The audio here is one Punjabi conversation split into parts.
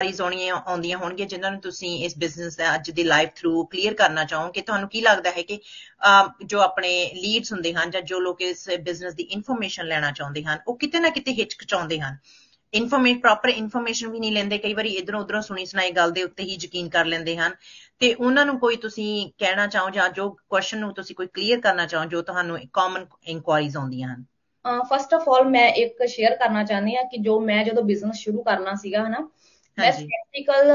ਇਨਕੁਆਰੀਜ਼ ਆਉਣੀਆਂ ਆਉਂਦੀਆਂ ਹੋਣਗੀਆਂ, ਜਿਨ੍ਹਾਂ ਨੂੰ ਤੁਸੀਂ ਇਸ ਬਿਜ਼ਨਸ ਦਾ ਅੱਜ ਦੀ ਲਾਈਵ ਥਰੂ ਕਲੀਅਰ ਕਰਨਾ ਚਾਹੋ ਕਿ ਤੁਹਾਨੂੰ ਕੀ ਲੱਗਦਾ ਹੈ ਕਿ ਜੋ ਆਪਣੇ ਲੀਡਸ ਹੁੰਦੇ ਹਨ ਜਾਂ ਜੋ ਲੋਕ ਇਸ ਬਿਜ਼ਨਸ ਦੀ ਇਨਫੋਰਮੇਸ਼ਨ ਲੈਣਾ ਚਾਹੁੰਦੇ ਹਨ, ਉਹ ਕਿਤੇ ਨਾ ਕਿਤੇ ਹਿਚਕਚਾਉਂਦੇ ਹਨ। ਇਨਫੋਰਮੇਸ਼ਨ ਪ੍ਰੋਪਰ ਇਨਫੋਰਮੇਸ਼ਨ ਵੀ ਨਹੀਂ ਲੈਂਦੇ, ਕਈ ਵਾਰੀ ਇਧਰੋਂ ਉਧਰੋਂ ਸੁਣੀ ਸੁਣਾਈ ਗੱਲ ਦੇ ਉੱਤੇ ਹੀ ਯਕੀਨ ਕਰ ਲੈਂਦੇ ਹਨ। ਤੇ ਉਹਨਾਂ ਨੂੰ ਕੋਈ ਤੁਸੀਂ ਕਹਿਣਾ ਚਾਹੋ ਜਾਂ ਜੋ ਕੁਐਸਚਨ ਨੂੰ ਤੁਸੀਂ ਕੋਈ ਕਲੀਅਰ ਕਰਨਾ ਚਾਹੋ, ਜੋ ਤੁਹਾਨੂੰ ਕਾਮਨ ਇਨਕੁਆਰੀਜ਼ ਆਉਂਦੀਆਂ ਹਨ। ਫਸਟ ਆਫ ਆਲ ਮੈਂ ਇੱਕ ਸ਼ੇਅਰ ਕਰਨਾ ਚਾਹੁੰਦੀ ਹਾਂ ਕਿ ਜੋ ਮੈਂ ਜਦੋਂ ਬਿਜ਼ਨਸ ਸ਼ੁਰੂ ਕਰਨਾ ਸੀਗਾ, ਹਨਾ ਮੈਂ ਸਕੈਪਟੀਕਲ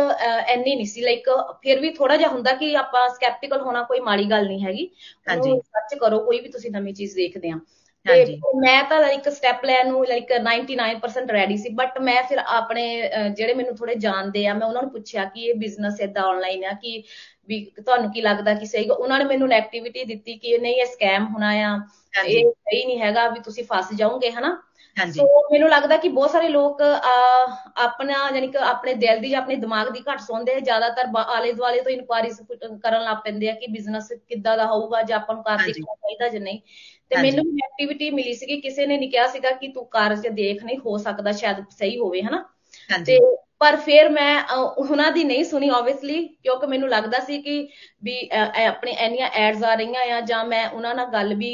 ਐਨੀ ਨਹੀਂ ਸੀ ਲਾਈਕ ਫਿਰ ਵੀ ਥੋੜਾ ਜਿਹਾ ਹੁੰਦਾ ਕਿ ਆਪਾਂ ਸਕੈਪਟੀਕਲ ਹੋਣਾ ਕੋਈ ਮਾੜੀ ਗੱਲ ਨਹੀਂ ਹੈਗੀ। ਉਹਨੂੰ ਸੱਚ ਕਰੋ ਕੋਈ ਵੀ ਤੁਸੀਂ ਨਵੀਂ ਚੀਜ਼ ਦੇਖਦੇ ਆ। ਤੇ ਮੈਂ ਤਾਂ ਲਾਈਕ ਸਟੈਪ ਲੈਣ ਨੂੰ ਲਾਈਕ 99% ਰੈਡੀ ਸੀ ਬਟ ਮੈਂ ਫਿਰ ਆਪਣੇ ਜਿਹੜੇ ਮੈਨੂੰ ਥੋੜੇ ਜਾਣਦੇ ਆ ਮੈਂ ਉਹਨਾਂ ਨੂੰ ਪੁੱਛਿਆ ਕਿ ਇਹ ਬਿਜ਼ਨਸ ਇਦਾਂ ਆਨਲਾਈਨ ਆ ਕਿ ਵੀ ਤੁਹਾਨੂੰ ਕੀ ਲੱਗਦਾ ਕਿ ਸਹੀ ਉਹਨਾਂ ਨੇ ਮੈਨੂੰ ਨੈਗੇਟਿਵਿਟੀ ਦਿੱਤੀ ਕਿ ਨਹੀਂ ਇਹ ਸਕੈਮ ਹੋਣਾ ਆ। ਇਹ ਸਹੀ ਨਹੀਂ ਹੈਗਾ ਵੀ ਤੁਸੀਂ ਫਸ ਜਾਓਗੇ ਹਨਾ? ਸੋ ਮੈਨੂੰ ਲੱਗਦਾ ਕਿ ਬਹੁਤ ਸਾਰੇ ਲੋਕ ਆਪਣਾ ਯਾਨੀ ਕਿ ਆਪਣੇ ਦਿਲ ਦੀ ਜਾਂ ਆਪਣੇ ਦਿਮਾਗ ਦੀ ਘੱਟ ਸੁਣਦੇ ਆ। ਜ਼ਿਆਦਾਤਰ ਆਲੇ ਦੁਆਲੇ ਤੋਂ ਇਨਕੁਆਰੀਜ਼ ਕਰਨ ਲੱਗ ਪੈਂਦੇ ਆ ਕਿ ਬਿਜ਼ਨਸ ਕਿੱਦਾਂ ਦਾ ਹੋਊਗਾ ਜਾਂ ਆਪਾਂ ਨੂੰ ਕਰ ਦੇਖਣਾ ਚਾਹੀਦਾ ਜਾਂ ਨਹੀਂ। ਤੇ ਮੈਨੂੰ ਵੀ ਐਕਟੀਵਿਟੀ ਮਿਲੀ ਸੀਗੀ। ਕਿਸੇ ਨੇ ਨਹੀਂ ਕਿਹਾ ਸੀਗਾ ਕਿ ਤੂੰ ਕਰ ਜੇ ਦੇਖ ਨਹੀਂ ਹੋ ਸਕਦਾ ਸ਼ਾਇਦ ਸਹੀ ਹੋਵੇ ਹਨਾ? ਤੇ ਪਰ ਫਿਰ ਮੈਂ ਉਹਨਾਂ ਦੀ ਨਹੀਂ ਸੁਣੀ ਆਬਵੀਅਸਲੀ ਕਿਉਂਕਿ ਮੈਨੂੰ ਲੱਗਦਾ ਸੀ ਕਿ ਵੀ ਆਪਣੇ ਐਨੀਆਂ ਐਡਸ ਆ ਰਹੀਆਂ ਆ ਜਾਂ ਮੈਂ ਉਹਨਾਂ ਨਾਲ ਗੱਲ ਵੀ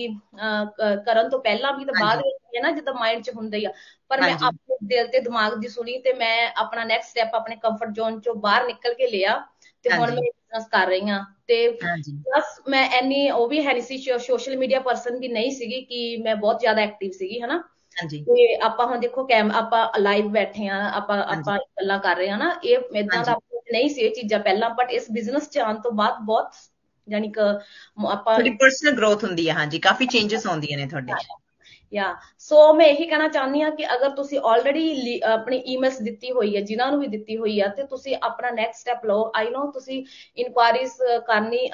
ਕਰਨ ਤੋਂ ਪਹਿਲਾਂ ਵੀ ਤੇ ਬਾਅਦ ਵਿੱਚ ਹੈ ਨਾ ਜਿੱਦਾਂ ਮਾਈਂਡ 'ਚ ਹੁੰਦੇ ਆ। ਪਰ ਮੈਂ ਆਪਣੇ ਦਿਲ ਤੇ ਦਿਮਾਗ ਦੀ ਸੁਣੀ ਤੇ ਮੈਂ ਆਪਣਾ ਨੈਕਸਟ ਸਟੈਪ ਆਪਣੇ ਕੰਫਰਟ ਜ਼ੋਨ 'ਚੋਂ ਬਾਹਰ ਨਿਕਲ ਕੇ ਲਿਆ ਤੇ ਹੁਣ ਮੈਂ ਬਿਜ਼ਨਸ ਕਰ ਰਹੀ ਹਾਂ। ਤੇ ਬਸ ਮੈਂ ਐਨੀ ਉਹ ਵੀ ਹੈ ਨਹੀਂ ਸੀ ਸੋਸ਼ਲ ਮੀਡੀਆ ਪਰਸਨ ਵੀ ਨਹੀਂ ਸੀਗੀ ਕਿ ਮੈਂ ਬਹੁਤ ਜ਼ਿਆਦਾ ਐਕਟਿਵ ਸੀਗੀ ਹਨਾ? ਤੇ ਆਪਾਂ ਹੁਣ ਦੇਖੋ ਕੈਮ ਆਪਾਂ ਲਾਈਵ ਬੈਠੇ ਆ ਆਪਾਂ ਆਪਾਂ ਗੱਲਾਂ ਕਰ ਰਹੇ ਆ ਨਾ ਇਹ ਇਦਾਂ ਦਾ ਨਹੀਂ ਸੀ ਇਹ ਚੀਜ਼ਾਂ ਪਹਿਲਾਂ ਬਟ ਇਸ ਬਿਜ਼ਨਸ ਚ ਆਉਣ ਤੋਂ ਬਾਅਦ ਬਹੁਤ ਯਾਨੀ ਕਿ ਆਪਾਂ ਤੁਹਾਡੀ ਪਰਸਨਲ ਗਰੋਥ ਹੁੰਦੀ ਹੈ ਹਾਂਜੀ। ਕਾਫੀ ਚੇਂਜਸ ਆਉਂਦੀਆਂ ਨੇ ਤੁਹਾਡੇ ਯਾ ਸੋ ਮੈਂ ਇਹੀ ਕਹਿਣਾ ਚਾਹੁੰਦੀ ਹਾਂ ਕਿ ਅਗਰ ਤੁਸੀਂ ਆਲਰੇਡੀ ਆਪਣੀ ਈਮੇਲਸ ਦਿੱਤੀ ਹੋਈ ਹੈ ਜਿਨ੍ਹਾਂ ਨੂੰ ਵੀ ਦਿੱਤੀ ਹੋਈ ਹੈ ਤੇ ਤੁਸੀਂ ਆਪਣਾ ਨੈਕਸਟ ਸਟੈਪ ਲਓ। ਆਈ نو ਤੁਸੀਂ ਇਨਕੁਆਰੀਜ਼ ਕਰਨੀ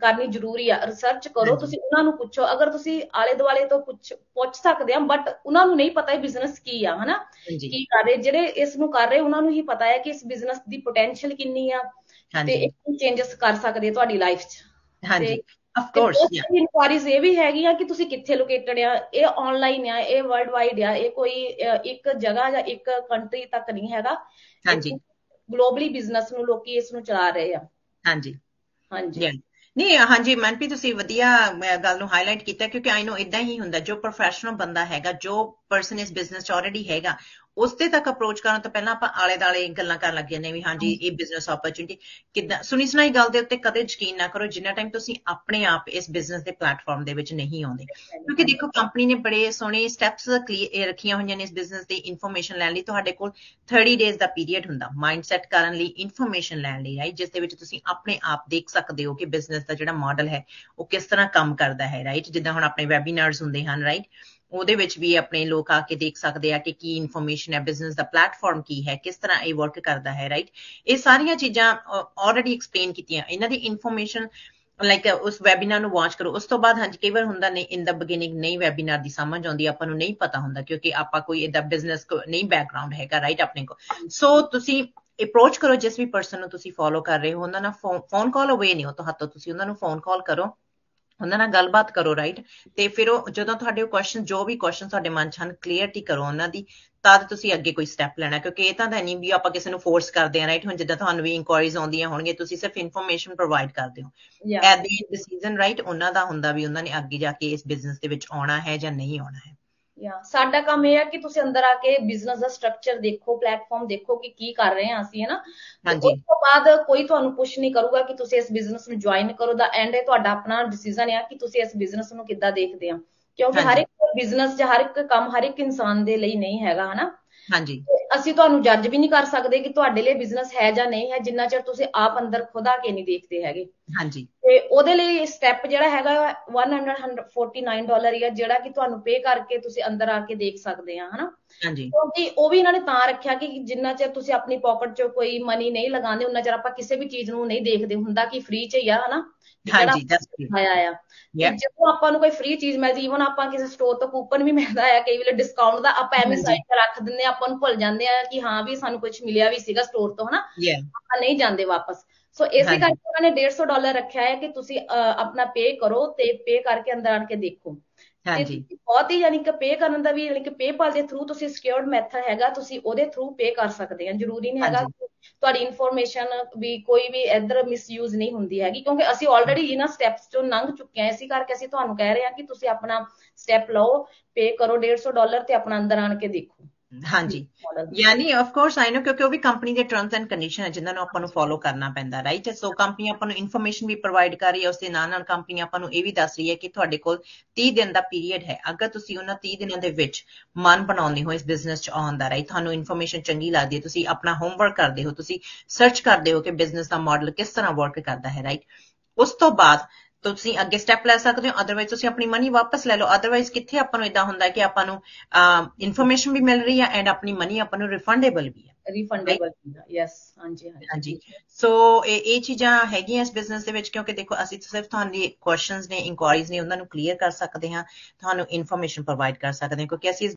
ਕਰਨੀ ਜ਼ਰੂਰੀ ਆ। ਰਿਸਰਚ ਕਰੋ। ਤੁਸੀਂ ਉਹਨਾਂ ਨੂੰ ਪੁੱਛੋ। ਅਗਰ ਤੁਸੀਂ ਆਲੇ ਦੁਆਲੇ ਤੋਂ ਪੁੱਛ ਪੁੱਛ ਸਕਦੇ ਆ ਬਟ ਉਹਨਾਂ ਨੂੰ ਨਹੀਂ ਪਤਾ ਇਹ ਬਿਜ਼ਨਸ ਕੀ ਆ ਹਨਾ? ਕੀ ਕਰ ਰਹੇ? ਜਿਹੜੇ ਇਸ ਨੂੰ ਕਰ ਰਹੇ ਉਹਨਾਂ ਨੂੰ ਹੀ ਪਤਾ ਹੈ ਕਿ ਇਸ ਬਿਜ਼ਨਸ ਦੀ ਪੋਟੈਂਸ਼ੀਅਲ ਕਿੰਨੀ ਆ। ਤੇ ਇਹ ਚੇਂਜਸ ਕਰ ਸਕਦੇ ਤੁਹਾਡੀ ਲਾਈਫ 'ਚ। ਹਾਂਜੀ। ਆਫ ਕੋਰਸ ਯਾ ਇਨਕੁਆਰੀਜ਼ ਇਹ ਵੀ ਹੈਗੀਆਂ ਕਿ ਤੁਸੀਂ ਕਿੱਥੇ ਲੋਕੇਟਡ ਆ ਇਹ ਆਨਲਾਈਨ ਆ ਇਹ ਵਰਲਡ ਵਾਈਡ ਆ ਇਹ ਕੋਈ ਇੱਕ ਜਗ੍ਹਾ ਜਾਂ ਇੱਕ ਕੰਟਰੀ ਤੱਕ ਨਹੀਂ ਹੈਗਾ। ਹਾਂਜੀ। ਗਲੋਬਲੀ ਬਿਜ਼ਨਸ ਨੂੰ ਲੋਕੀ ਇਸ ਨੂੰ ਚਲਾ ਰਹੇ ਆ। ਹਾਂਜੀ। ਹਾਂਜੀ। ਨਹੀਂ ਹਾਂਜੀ ਮਨਪੀ ਤੁਸੀਂ ਵਧੀਆ ਗੱਲ ਨੂੰ ਹਾਈਲਾਈਟ ਕੀਤਾ ਕਿਉਂਕਿ ਆਈ نو ਇਦਾਂ ਹੀ ਹੁੰਦਾ ਜੋ ਪ੍ਰੋਫੈਸ਼ਨਲ ਬੰਦਾ ਹੈਗਾ ਜੋ ਪਰਸਨ ਇਸ ਬਿਜ਼ਨਸ ਚ ਆਲਰੇਡੀ ਹੈਗਾ ਉਸ ਤੇ ਤੱਕ ਅਪਰੋਚ ਕਰਨ ਤੋਂ ਪਹਿਲਾਂ ਆਪਾਂ ਆਲੇ ਦਾਲੇ ਗੱਲਾਂ ਕਰਨ ਲੱਗ ਜਾਂਦੇ ਵੀ ਹਾਂਜੀ, ਇਹ ਬਿਜ਼ਨਸ ਓਪਰਚ्युनिटी ਕਿਦਾਂ, ਸੁਣੀ ਸੁਣਾਈ ਗੱਲ ਦੇ ਉੱਤੇ ਕਦੇ ਯਕੀਨ ਨਾ ਕਰੋ ਜਿੰਨਾ ਟਾਈਮ ਤੁਸੀਂ ਆਪਣੇ ਆਪ ਇਸ ਬਿਜ਼ਨਸ ਦੇ ਪਲੇਟਫਾਰਮ ਦੇ ਵਿੱਚ ਨਹੀਂ ਆਉਂਦੇ। ਕਿਉਂਕਿ ਦੇਖੋ ਕੰਪਨੀ ਨੇ ਬੜੇ ਸੋਹਣੇ ਸਟੈਪਸ ਰੱਖੀਆਂ ਹੋਈਆਂ ਨੇ ਇਸ ਬਿਜ਼ਨਸ ਦੀ ਇਨਫੋਰਮੇਸ਼ਨ ਲੈਣ ਲਈ। ਤੁਹਾਡੇ ਕੋਲ 30 ਡੇਜ਼ ਦਾ ਪੀਰੀਅਡ ਹੁੰਦਾ। ਮਾਈਂਡ ਸੈਟ ਕਰਨ ਲਈ ਇਨਫੋਰਮੇਸ਼ਨ ਲੈਣ ਲਈ ਰਾਈਟ ਜਿਸ ਦੇ ਵਿੱਚ ਤੁਸੀਂ ਆਪਣੇ ਆਪ ਦੇਖ ਸਕਦੇ ਹੋ ਕਿ ਬਿਜ਼ਨਸ ਦਾ ਜਿਹੜਾ ਮਾਡਲ ਹੈ, ਉਹ ਕਿਸ ਤਰ੍ਹਾਂ ਕੰਮ ਕਰਦਾ ਹੈ ਰਾਈਟ ਜਿੱਦਾਂ ਹੁਣ ਆਪਣੇ ਵੈਬਿਨਾਰਸ ਹੁੰਦੇ ਹਨ ਰਾਈਟ ਉਹਦੇ ਵਿੱਚ ਵੀ ਆਪਣੇ ਲੋਕ ਆ ਕੇ ਦੇਖ ਸਕਦੇ ਆ ਕਿ ਕੀ ਇਨਫੋਰਮੇਸ਼ਨ ਹੈ ਬਿਜ਼ਨਸ ਦਾ ਪਲੇਟਫਾਰਮ ਕੀ ਹੈ, ਕਿਸ ਤਰ੍ਹਾਂ ਇਹ ਵਰਕ ਕਰਦਾ ਹੈ ਰਾਈਟ ਇਹ ਸਾਰੀਆਂ ਚੀਜ਼ਾਂ ਆਲਰੇਡੀ ਐਕਸਪਲੇਨ ਕੀਤੀਆਂ। ਇਹਨਾਂ ਦੀ ਇਨਫੋਰਮੇਸ਼ਨ ਲਾਈਕ ਉਸ ਵੈਬਿਨਾਰ ਨੂੰ ਵਾਚ ਕਰੋ। ਉਸ ਤੋਂ ਬਾਅਦ ਹਾਂਜੀ, ਕਈ ਵਾਰ ਹੁੰਦਾ ਨਹੀਂ ਇਨ ਦਾ ਬਿਗਿਨਿੰਗ ਨਹੀਂ ਵੈਬਿਨਾਰ ਦੀ ਸਮਝ ਆਉਂਦੀ, ਆਪਾਂ ਨੂੰ ਨਹੀਂ ਪਤਾ ਹੁੰਦਾ, ਕਿਉਂਕਿ ਆਪਾਂ ਕੋਈ ਇਹਦਾ ਬਿਜ਼ਨਸ ਕੋ, ਨਹੀਂ ਬੈਕਗ੍ਰਾਉਂਡ ਹੈਗਾ ਰਾਈਟ ਆਪਣੇ ਕੋ। ਸੋ ਤੁਸੀਂ ਅਪਰੋਚ ਕਰੋ, ਜਿਸ ਵੀ ਪਰਸਨ ਨੂੰ ਤੁਸੀਂ ਫੋਲੋ ਕਰ ਰਹੇ ਹੋ, ਉਹਨਾਂ ਨਾਲ ਫੋਨ ਕਾਲ ਅਵੇ ਨਹੀਂ ਹੋ ਤਾਂ ਹੱਥੋਂ ਤੁਸੀਂ ਉਹਨਾਂ ਨੂੰ ਫੋਨ ਕਾਲ ਕਰੋ। ਉਹਨਾਂ ਨਾਲ ਗੱਲਬਾਤ ਕਰੋ ਰਾਈਟ ਤੇ ਫਿਰ ਉਹ ਜਦੋਂ ਤੁਹਾਡੇ ਕੁਐਸਚਨ ਜੋ ਵੀ ਕੁਐਸਚਨ ਤੁਹਾਡੇ ਮਨ 'ਚ ਹਨ ਕਲੀਅਰਟੀ ਕਰੋ ਉਹਨਾਂ ਦੀ ਤਦ ਤੁਸੀਂ ਅੱਗੇ ਕੋਈ ਸਟੈਪ ਲੈਣਾ ਕਿਉਂਕਿ ਇਹ ਤਾਂ ਨਹੀਂ ਵੀ ਆਪਾਂ ਕਿਸੇ ਨੂੰ ਫੋਰਸ ਕਰਦੇ ਆ ਰਾਈਟ ਹੁਣ ਜਿੱਦਾਂ ਤੁਹਾਨੂੰ ਵੀ ਇਨਕੁਆਰੀਜ਼ ਆਉਂਦੀਆਂ ਹੋਣਗੇ ਤੁਸੀਂ ਸਿਰਫ ਇਨਫੋਰਮੇਸ਼ਨ ਪ੍ਰੋਵਾਈਡ ਕਰਦੇ ਹੋ। ਐਟ ਦੀ ਡਿਸੀਜਨ ਰਾਈਟ ਉਹਨਾਂ ਦਾ ਹੁੰਦਾ ਵੀ ਉਹਨਾਂ ਨੇ ਅੱਗੇ ਜਾ ਕੇ ਇਸ ਬਿਜ਼ਨਸ ਦੇ ਵਿੱਚ ਆਉਣਾ ਹੈ ਜਾਂ ਨਹੀਂ ਆਉਣਾ ਹੈ। ਯਾ ਸਾਡਾ ਕੰਮ ਇਹ ਹੈ ਕਿ ਤੁਸੀਂ ਅੰਦਰ ਆ ਕੇ ਬਿਜ਼ਨਸ ਦਾ ਸਟਰਕਚਰ ਦੇਖੋ ਪਲੇਟਫਾਰਮ ਦੇਖੋ ਕਿ ਕੀ ਕਰ ਰਹੇ ਹਾਂ ਅਸੀਂ ਹੈ ਨਾ? ਹਾਂਜੀ। ਉਸ ਤੋਂ ਬਾਅਦ ਕੋਈ ਤੁਹਾਨੂੰ ਪੁੱਛ ਨਹੀਂ ਕਰੂਗਾ ਕਿ ਤੁਸੀਂ ਇਸ ਬਿਜ਼ਨਸ ਨੂੰ ਜੁਆਇਨ ਕਰੋ। ਦਾ ਐਂਡ ਹੈ ਤੁਹਾਡਾ ਆਪਣਾ ਡਿਸੀਜਨ ਹੈ ਕਿ ਤੁਸੀਂ ਇਸ ਬਿਜ਼ਨਸ ਨੂੰ ਕਿੱਦਾਂ ਦੇਖਦੇ ਆ ਕਿਉਂਕਿ ਹਰ ਇੱਕ ਬਿਜ਼ਨਸ ਜਾਂ ਹਰ ਇੱਕ ਕੰਮ ਹਰ ਇੱਕ ਇਨਸਾਨ ਦੇ ਲਈ ਨਹੀਂ ਹੈਗਾ ਹਨਾ ਹਾਂਜੀ। ਅਸੀਂ ਤੁਹਾਨੂੰ ਜੱਜ ਵੀ ਨਹੀਂ ਕਰ ਸਕਦੇ ਕਿ ਤੁਹਾਡੇ ਲਈ ਬਿਜ਼ਨਸ ਹੈ ਜਾਂ ਨਹੀਂ ਹੈ। ਜਿੰਨਾ ਚਿਰ ਤੁਸੀਂ ਆਪ ਅੰਦਰ ਖੁਦ ਆ ਕੇ ਨਹੀਂ ਦੇਖਦੇ ਹੈਗੇ। ਹਾਂਜੀ। ਤੇ ਉਹਦੇ ਲਈ ਸਟੈਪ ਜਿਹੜਾ ਹੈਗਾ 149 ਡਾਲਰ ਹੀ ਆ ਜਿਹੜਾ ਕਿ ਤੁਹਾਨੂੰ ਪੇ ਕਰਕੇ ਤੁਸੀਂ ਅੰਦਰ ਆ ਕੇ ਦੇਖ ਸਕਦੇ ਆ ਹਨਾ? ਹਾਂਜੀ। ਕਿਉਂਕਿ ਉਹ ਵੀ ਇਹਨਾਂ ਨੇ ਤਾਂ ਰੱਖਿਆ ਕਿ ਜਿੰਨਾ ਚਿਰ ਤੁਸੀਂ ਆਪਣੀ ਪਾਕਟ 'ਚੋਂ ਕੋਈ ਮਨੀ ਨਹੀਂ ਲਗਾਉਂਦੇ ਉਹਨਾਂ ਚਿਰ ਆਪਾਂ ਕਿਸੇ ਵੀ ਚੀਜ਼ ਨੂੰ ਨਹੀਂ ਦੇਖਦੇ ਹੁੰਦਾ ਕਿ ਫ੍ਰੀ 'ਚ ਹੀ ਆ ਹਨਾ? ਹਾਂਜੀ ਆਇਆ ਆ। ਜਦੋਂ ਆਪਾਂ ਨੂੰ ਕੋਈ ਫ੍ਰੀ ਚੀਜ਼ ਮਿਲਦੀ ਇਵਨ ਆਪਾਂ ਕਿਸੇ ਸਟੋਰ ਤੋਂ ਕੂਪਨ ਵੀ ਮਿਲਦਾ ਆ ਕਈ ਵੇਲੇ ਡਿਸਕਾਊਂਟ ਦਾ ਆਪਾਂ ਐਵੇਂ ਸਾਈਡ ਤੇ ਰੱਖ ਦਿੰਦੇ ਆ ਆਪਾਂ ਨੂੰ ਭੁੱਲ ਜਾਂਦੇ ਆ ਕਿ ਹਾਂ ਵੀ ਸਾਨੂੰ ਕੁਝ ਮਿਲਿਆ ਵੀ ਸੀਗਾ ਸਟੋਰ ਤੋਂ ਹਨਾ? ਆਪਾਂ ਨਹੀਂ ਜਾਂਦੇ ਵਾਪਸ। ਸੋ ਇਸੇ ਕਰਕੇ ਉਹਨਾਂ ਨੇ 150 ਡਾਲਰ ਰੱਖਿਆ ਹੈ ਕਿ ਤੁਸੀਂ ਆਪਣਾ ਪੇ ਕਰੋ ਤੇ ਪੇ ਕਰਕੇ ਅੰਦਰ ਆਣ ਕੇ ਦੇਖੋ। ਹਾਂਜੀ। ਬਹੁਤ ਹੀ ਯਾਨੀ ਕਿ ਪੇ ਕਰਨ ਦਾ ਵੀ ਯਾਨੀ ਕਿ ਪੇਪਾਲ ਦੇ ਥਰੂ ਤੁਸੀਂ ਸਿਕਿਉਰਡ ਮੈਥਡ ਹੈਗਾ ਤੁਸੀਂ ਉਹਦੇ ਥਰੂ ਪੇ ਕਰ ਸਕਦੇ ਆ। ਜ਼ਰੂਰੀ ਨਹੀਂ ਹੈਗਾ ਤੁਹਾਡੀ ਇਨਫੋਰਮੇਸ਼ਨ ਵੀ ਕੋਈ ਵੀ ਇਧਰ ਮਿਸਯੂਜ਼ ਨਹੀਂ ਹੁੰਦੀ ਹੈਗੀ ਕਿਉਂਕਿ ਅਸੀਂ ਆਲਰੇਡੀ ਇਹਨਾਂ ਸਟੈਪਸ ਤੋਂ ਲੰਘ ਚੁੱਕੇ ਹਾਂ ਇਸੇ ਕਰਕੇ ਅਸੀਂ ਤੁਹਾਨੂੰ ਕਹਿ ਰਹੇ ਹਾਂ ਕਿ ਤੁਸੀਂ ਆਪਣਾ ਸਟੈਪ ਲਓ ਪੇ ਕਰੋ 150 ਡਾਲਰ ਤੇ ਆਪਣਾ ਅੰਦਰ ਆਣ ਕੇ ਦੇਖੋ। ਹਾਂਜੀ। ਯਾਨੀ ਆਫ ਕੋਰਸ ਆਈ نو ਕਿਉਂਕਿ ਉਹ ਵੀ ਕੰਪਨੀ ਦੇ ਟਰਮਸ ਐਂਡ ਕੰਡੀਸ਼ਨ ਹੈ, ਜਿਨ੍ਹਾਂ ਨੂੰ ਆਪਾਂ ਨੂੰ ਫੋਲੋ ਕਰਨਾ ਪੈਂਦਾ ਰਾਈਟ ਸੋ ਕੰਪਨੀ ਆਪਾਂ ਨੂੰ ਇਨਫੋਰਮੇਸ਼ਨ ਵੀ ਪ੍ਰੋਵਾਈਡ ਕਰ ਰਹੀ ਹੈ ਉਸ ਦੇ ਨਾਲ ਨਾਲ ਕੰਪਨੀ ਆਪਾਂ ਨੂੰ ਇਹ ਵੀ ਦੱਸ ਰਹੀ ਹੈ ਕਿ ਤੁਹਾਡੇ ਕੋਲ 30 ਦਿਨ ਦਾ ਪੀਰੀਅਡ ਹੈ। ਅਗਰ ਤੁਸੀਂ ਉਹਨਾਂ 30 ਦਿਨਾਂ ਦੇ ਵਿੱਚ ਮਨ ਬਣਾਉਂਦੇ ਹੋ ਇਸ ਬਿਜ਼ਨਸ 'ਚ ਆਉਣ ਦਾ ਰਾਈਟ ਤੁਹਾਨੂੰ ਇਨਫੋਰਮੇਸ਼ਨ ਚੰਗੀ ਲੱਗਦੀ ਹੈ, ਤੁਸੀਂ ਆਪਣਾ ਹੋਮਵਰਕ ਕਰਦੇ ਹੋ, ਤੁਸੀਂ ਸਰਚ ਕਰਦੇ ਹੋ ਕਿ ਬਿਜ਼ਨਸ ਦਾ ਮਾਡਲ ਕਿਸ ਤਰ੍ਹਾਂ ਵਰਕ ਕਰਦਾ ਹੈ ਰਾਈਟ ਉਸ ਤੋਂ ਬਾਅਦ ਤੁਸੀਂ ਅੱਗੇ ਸਟੈਪ ਲੈ ਸਕਦੇ ਹੋ ਅਦਰਵਾਈਜ਼ ਤੁਸੀਂ ਆਪਣੀ ਮਨੀ ਵਾਪਸ ਲੈ ਲਓ। ਅਦਰਵਾਈਜ਼ ਕਿੱਥੇ ਆਪਾਂ ਨੂੰ ਇਦਾਂ ਹੁੰਦਾ ਕਿ ਆਪਾਂ ਨੂੰ ਇਨਫੋਰਮੇਸ਼ਨ ਵੀ ਮਿਲ ਰਹੀ ਹੈ ਐਂਡ ਆਪਣੀ ਮਨੀ ਆਪਾਂ ਨੂੰ ਰਿਫੰਡੇਬਲ ਵੀ ਹੈ। ਰਿਫੰਡੇਬਲ ਯੈਸ ਹਾਂਜੀ ਹਾਂਜੀ। ਸੋ ਇਹ ਇਹ ਚੀਜ਼ਾਂ ਹੈਗੀਆਂ ਇਸ ਬਿਜ਼ਨਸ ਦੇ ਵਿੱਚ ਕਿਉਂਕਿ ਦੇਖੋ ਅਸੀਂ ਸਿਰਫ ਤੁਹਾਨੂੰ ਕੁਐਸਚਨਸ ਨੇ ਇਨਕੁਆਰੀਜ਼ ਨੇ ਉਹਨਾਂ ਨੂੰ ਕਲੀਅਰ ਕਰ ਸਕਦੇ ਹਾਂ ਤੁਹਾਨੂੰ ਇਨਫੋਰਮੇਸ਼ਨ ਪ੍ਰੋਵਾਈਡ ਕਰ ਸਕਦੇ ਹਾਂ ਕਿਉਂਕਿ ਅਸੀਂ